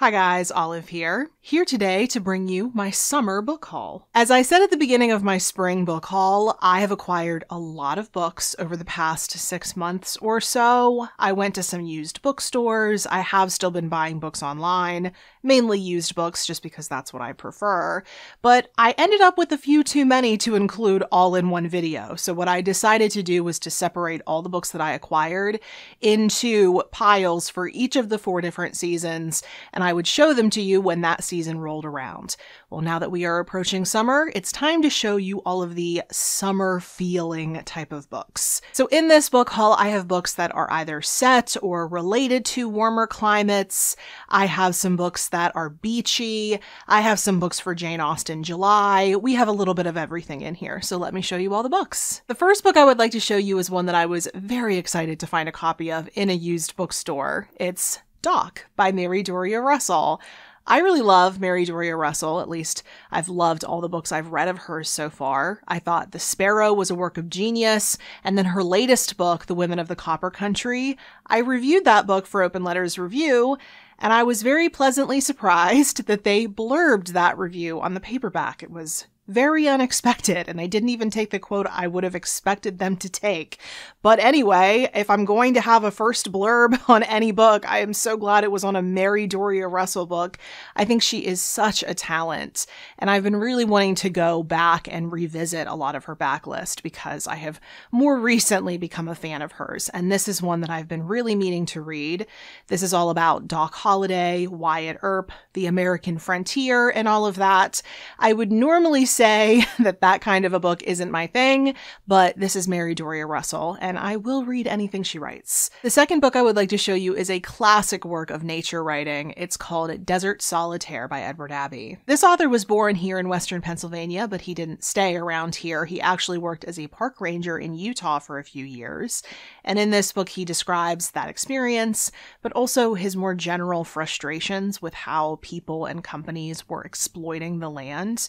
Hi guys, Olive here. Here today to bring you my summer book haul. As I said at the beginning of my spring book haul, I have acquired a lot of books over the past six months or so. I went to some used bookstores. I have still been buying books online, mainly used books just because that's what I prefer. But I ended up with a few too many to include all in one video. So what I decided to do was to separate all the books that I acquired into piles for each of the four different seasons. And I would show them to you when that season rolled around. Well, now that we are approaching summer, it's time to show you all of the summer feeling type of books. So in this book haul, I have books that are either set or related to warmer climates. I have some books that are beachy. I have some books for Jane Austen July. We have a little bit of everything in here. So let me show you all the books. The first book I would like to show you is one that I was very excited to find a copy of in a used bookstore. It's Doc by Mary Doria Russell. I really love Mary Doria Russell, at least I've loved all the books I've read of hers so far. I thought The Sparrow was a work of genius, and then her latest book, The Women of the Copper Country, I reviewed that book for Open Letters Review, and I was very pleasantly surprised that they blurbed that review on the paperback. It was very unexpected, and they didn't even take the quote I would have expected them to take. But anyway, if I'm going to have a first blurb on any book, I am so glad it was on a Mary Doria Russell book. I think she is such a talent, and I've been really wanting to go back and revisit a lot of her backlist because I have more recently become a fan of hers, and this is one that I've been really meaning to read. This is all about Doc Holliday, Wyatt Earp, the American frontier, and all of that. I would normally say that that kind of a book isn't my thing, but this is Mary Doria Russell, and I will read anything she writes. The second book I would like to show you is a classic work of nature writing. It's called Desert Solitaire by Edward Abbey. This author was born here in western Pennsylvania, but he didn't stay around here. He actually worked as a park ranger in Utah for a few years. And in this book, he describes that experience, but also his more general frustrations with how people and companies were exploiting the land.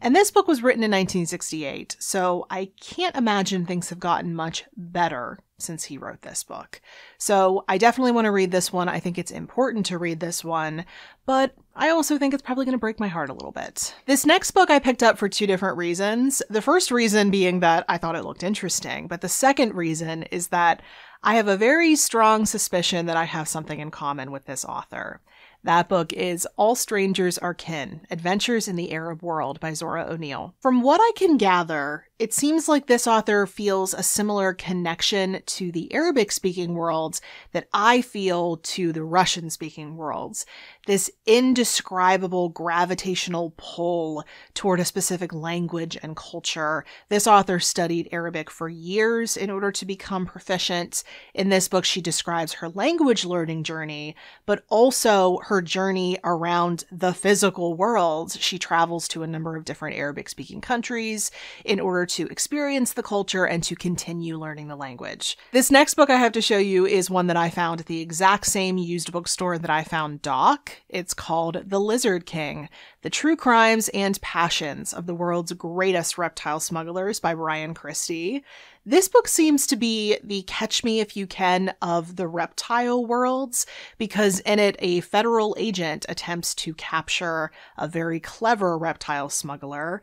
And this book was written in 1968, so I can't imagine things have gotten much better since he wrote this book. So I definitely want to read this one. I think it's important to read this one, but I also think it's probably going to break my heart a little bit. This next book I picked up for two different reasons. The first reason being that I thought it looked interesting, but the second reason is that I have a very strong suspicion that I have something in common with this author. That book is All Strangers Are Kin Adventures in the Arab World by Zora O'Neill. From what I can gather, it seems like this author feels a similar connection to the Arabic speaking worlds that I feel to the Russian speaking worlds. This indescribable gravitational pull toward a specific language and culture. This author studied Arabic for years in order to become proficient. In this book, she describes her language learning journey, but also her journey around the physical world. She travels to a number of different Arabic speaking countries in order to experience the culture and to continue learning the language. This next book I have to show you is one that I found at the exact same used bookstore that I found Doc. It's called The Lizard King The True Crimes and Passions of the World's Greatest Reptile Smugglers by Bryan Christy. This book seems to be the catch me if you can of the reptile worlds because in it a federal agent attempts to capture a very clever reptile smuggler.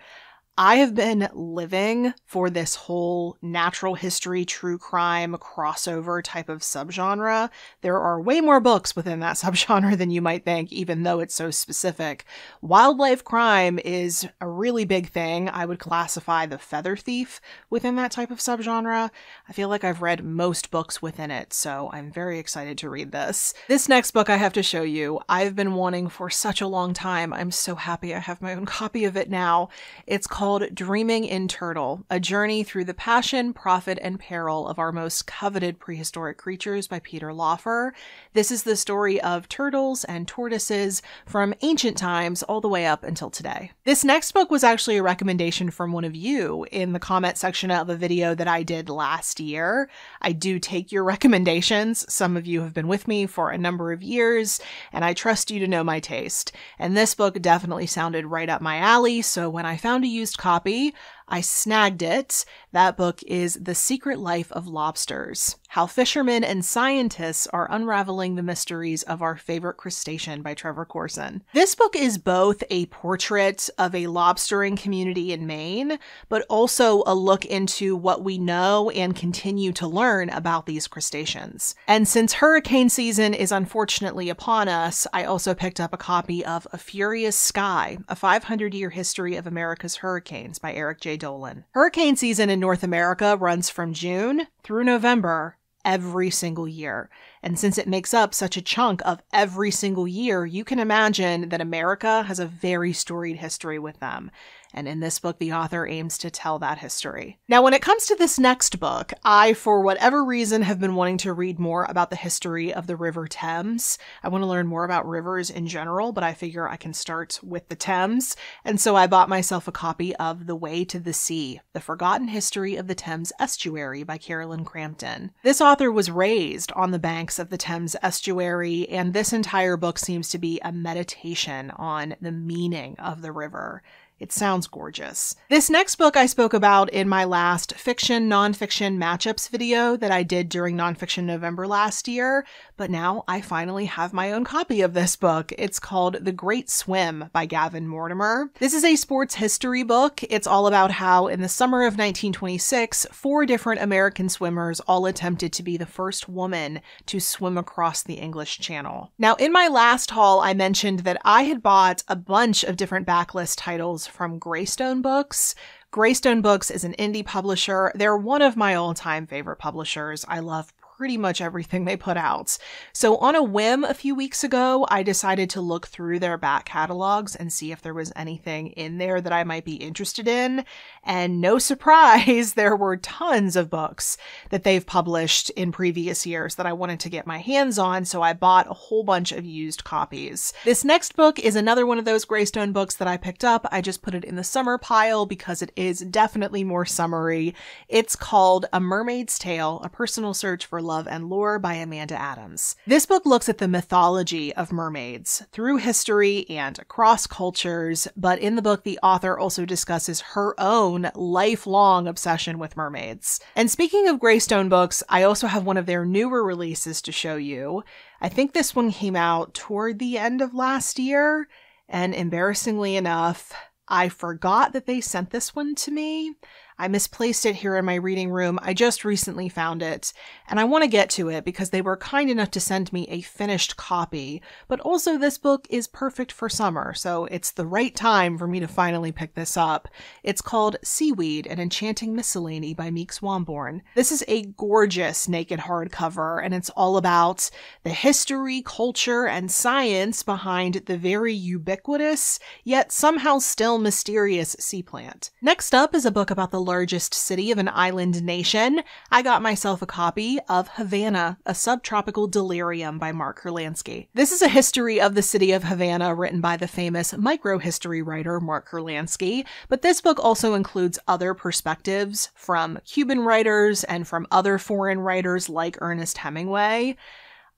I have been living for this whole natural history, true crime crossover type of subgenre. There are way more books within that subgenre than you might think, even though it's so specific. Wildlife crime is a really big thing. I would classify The Feather Thief within that type of subgenre. I feel like I've read most books within it, so I'm very excited to read this. This next book I have to show you, I've been wanting for such a long time. I'm so happy I have my own copy of it now. It's called called Dreaming in Turtle A Journey Through the Passion, Profit, and Peril of Our Most Coveted Prehistoric Creatures by Peter Laufer. This is the story of turtles and tortoises from ancient times all the way up until today. This next book was actually a recommendation from one of you in the comment section of a video that I did last year. I do take your recommendations. Some of you have been with me for a number of years, and I trust you to know my taste. And this book definitely sounded right up my alley, so when I found a used copy, I snagged it. That book is The Secret Life of Lobsters How Fishermen and Scientists Are Unraveling the Mysteries of Our Favorite Crustacean by Trevor Corson. This book is both a portrait of a lobstering community in Maine, but also a look into what we know and continue to learn about these crustaceans. And since hurricane season is unfortunately upon us, I also picked up a copy of A Furious Sky, a 500 year history of America's hurricanes by Eric J. Dolin. Hurricane season in North America runs from June through November every single year. And since it makes up such a chunk of every single year, you can imagine that America has a very storied history with them. And in this book, the author aims to tell that history. Now, when it comes to this next book, I, for whatever reason, have been wanting to read more about the history of the River Thames. I want to learn more about rivers in general, but I figure I can start with the Thames. And so I bought myself a copy of The Way to the Sea The Forgotten History of the Thames Estuary by Caroline Crampton. This author was raised on the banks of the Thames Estuary, and this entire book seems to be a meditation on the meaning of the river. It sounds gorgeous. This next book I spoke about in my last fiction nonfiction matchups video that I did during Nonfiction November last year, but now I finally have my own copy of this book. It's called The Great Swim by Gavin Mortimer. This is a sports history book. It's all about how, in the summer of 1926, four different American swimmers all attempted to be the first woman to swim across the English Channel. Now, in my last haul, I mentioned that I had bought a bunch of different backlist titles from Greystone Books. Greystone Books is an indie publisher. They're one of my all time favorite publishers. I love pretty much everything they put out. So, on a whim a few weeks ago, I decided to look through their back catalogs and see if there was anything in there that I might be interested in. And no surprise, there were tons of books that they've published in previous years that I wanted to get my hands on, so I bought a whole bunch of used copies. This next book is another one of those Greystone books that I picked up. I just put it in the summer pile because it is definitely more summery. It's called A Mermaid's Tale A Personal Search for Love and Lore by Amanda Adams. This book looks at the mythology of mermaids through history and across cultures, but in the book, the author also discusses her own lifelong obsession with mermaids. And speaking of Greystone books, I also have one of their newer releases to show you. I think this one came out toward the end of last year, and embarrassingly enough, I forgot that they sent this one to me. I misplaced it here in my reading room. I just recently found it, and I want to get to it because they were kind enough to send me a finished copy. But also, this book is perfect for summer, so it's the right time for me to finally pick this up. It's called Seaweed, an Enchanting Miscellany by Miek Zwamborn. This is a gorgeous naked hardcover, and it's all about the history, culture, and science behind the very ubiquitous, yet somehow still mysterious sea plant. Next up is a book about the largest city of an island nation, I got myself a copy of Havana, a subtropical delirium by Mark Kurlansky. This is a history of the city of Havana written by the famous microhistory writer Mark Kurlansky, but this book also includes other perspectives from Cuban writers and from other foreign writers like Ernest Hemingway.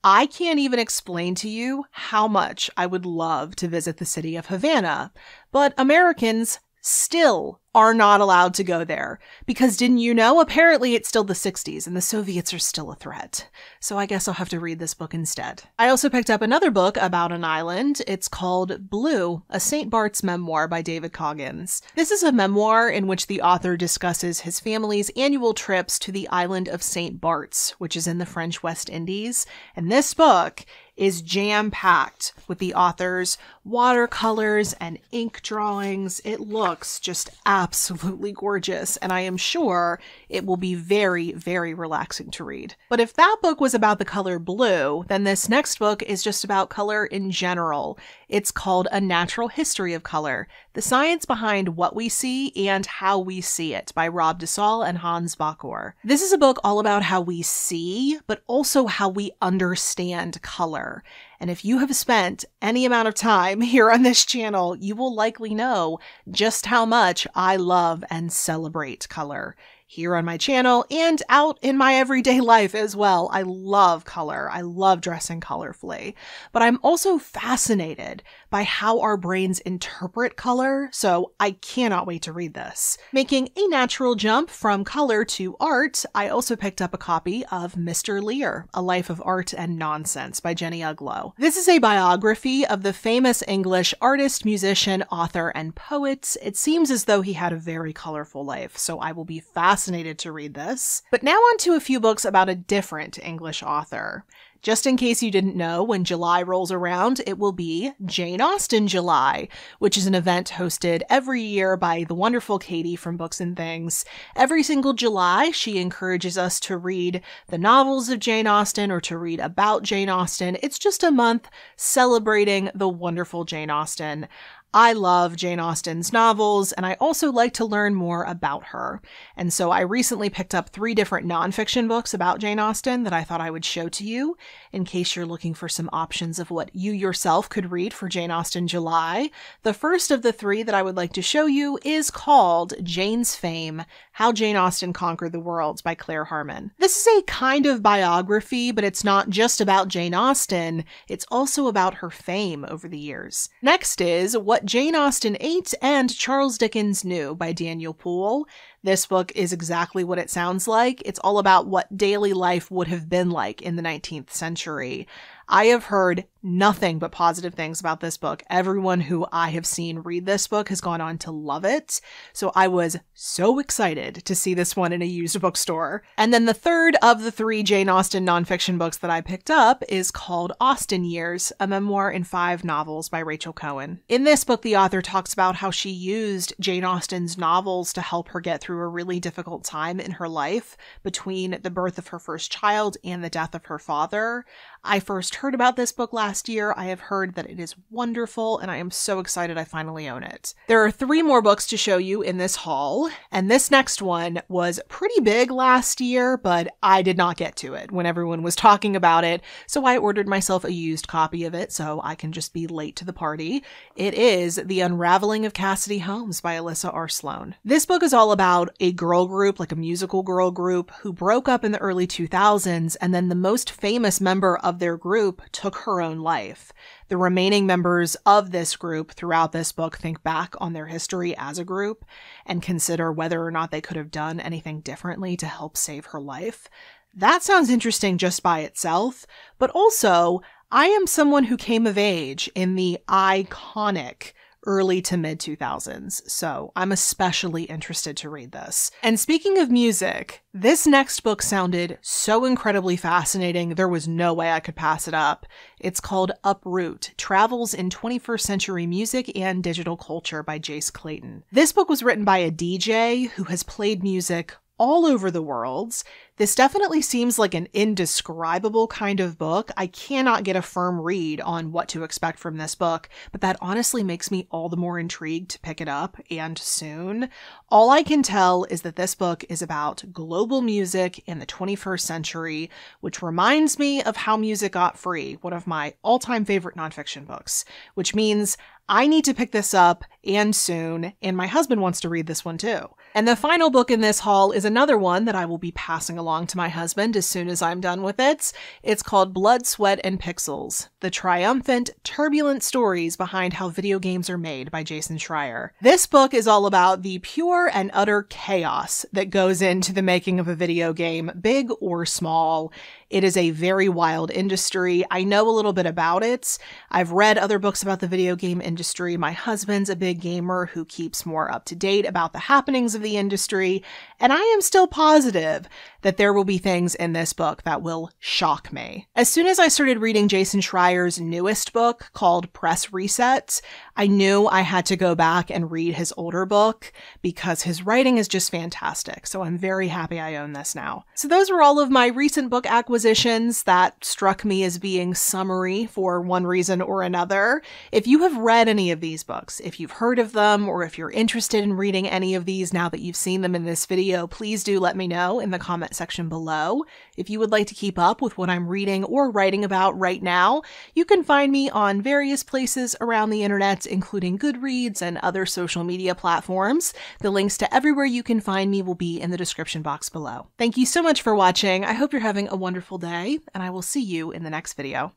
I can't even explain to you how much I would love to visit the city of Havana, but Americans still are not allowed to go there. Because didn't you know? Apparently it's still the 60s and the Soviets are still a threat. So I guess I'll have to read this book instead. I also picked up another book about an island. It's called Blue, a St. Bart's memoir by David Coggins. This is a memoir in which the author discusses his family's annual trips to the island of St. Bart's, which is in the French West Indies. And this book is jam packed with the author's watercolors and ink drawings. It looks just absolutely gorgeous, and I am sure it will be very, very relaxing to read. But if that book was about the color blue, then this next book is just about color in general. It's called A Natural History of Color The Science Behind What We See and How We See It by Rob DeSalle and Hans Bachor. This is a book all about how we see, but also how we understand color. And if you have spent any amount of time here on this channel, you will likely know just how much I love and celebrate color. here on my channel and out in my everyday life as well. I love color. I love dressing colorfully. But I'm also fascinated by how our brains interpret color, so I cannot wait to read this. Making a natural jump from color to art, I also picked up a copy of Mr. Lear, A Life of Art and Nonsense by Jenny Uglow. This is a biography of the famous English artist, musician, author, and poet. It seems as though he had a very colorful life, so I will be fascinated to read this. But now on to a few books about a different English author. Just in case you didn't know, when July rolls around, it will be Jane Austen July, which is an event hosted every year by the wonderful Katie from Books and Things. Every single July, she encourages us to read the novels of Jane Austen or to read about Jane Austen. It's just a month celebrating the wonderful Jane Austen. I love Jane Austen's novels, and I also like to learn more about her. And so I recently picked up three different nonfiction books about Jane Austen that I thought I would show to you in case you're looking for some options of what you yourself could read for Jane Austen July. The first of the three that I would like to show you is called Jane's Fame How Jane Austen Conquered the World by Claire Harman. This is a kind of biography, but it's not just about Jane Austen, it's also about her fame over the years. Next is What Jane Austen Ate and Charles Dickens Knew by Daniel Pool. This book is exactly what it sounds like. It's all about what daily life would have been like in the 19th century. I have heard nothing but positive things about this book. Everyone who I have seen read this book has gone on to love it. So I was so excited to see this one in a used bookstore. And then the third of the three Jane Austen nonfiction books that I picked up is called Austen Years, a memoir in five novels by Rachel Cohen. In this book, the author talks about how she used Jane Austen's novels to help her get through a really difficult time in her life between the birth of her first child and the death of her father. I first heard about this book last year. I have heard that it is wonderful, and I am so excited I finally own it. There are three more books to show you in this haul, and this next one was pretty big last year, but I did not get to it when everyone was talking about it, so I ordered myself a used copy of it so I can just be late to the party. It is The Unraveling of Cassidy Holmes by Elissa R. Sloan. This book is all about a girl group, like a musical girl group, who broke up in the early 2000s, and then the most famous member of their group took her own life. The remaining members of this group throughout this book think back on their history as a group and consider whether or not they could have done anything differently to help save her life. That sounds interesting just by itself, but also, I am someone who came of age in the iconic early to mid 2000s, so I'm especially interested to read this. And speaking of music, this next book sounded so incredibly fascinating, there was no way I could pass it up. It's called Uproot Travels in 21st Century Music and Digital Culture by Jace Clayton. This book was written by a DJ who has played music all over the world. This definitely seems like an indescribable kind of book. I cannot get a firm read on what to expect from this book, but that honestly makes me all the more intrigued to pick it up and soon. All I can tell is that this book is about global music in the 21st century, which reminds me of How Music Got Free, one of my all time favorite nonfiction books, which means I need to pick this up and soon, and my husband wants to read this one too. And the final book in this haul is another one that I will be passing along to my husband as soon as I'm done with it. It's called Blood, Sweat, and Pixels The Triumphant, Turbulent Stories Behind How Video Games Are Made by Jason Schreier. This book is all about the pure and utter chaos that goes into the making of a video game, big or small. It is a very wild industry. I know a little bit about it. I've read other books about the video game industry. My husband's a big gamer who keeps more up to date about the happenings of the industry, and I am still positive that there will be things in this book that will shock me. As soon as I started reading Jason Schreier's newest book called Press Resets, I knew I had to go back and read his older book because his writing is just fantastic. So I'm very happy I own this now. So those were all of my recent book acquisitions that struck me as being summery for one reason or another. If you have read any of these books. If you've heard of them or if you're interested in reading any of these now that you've seen them in this video, please do let me know in the comment section below. If you would like to keep up with what I'm reading or writing about right now, you can find me on various places around the internet, including Goodreads and other social media platforms. The links to everywhere you can find me will be in the description box below. Thank you so much for watching. I hope you're having a wonderful day, and I will see you in the next video.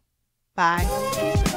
Bye.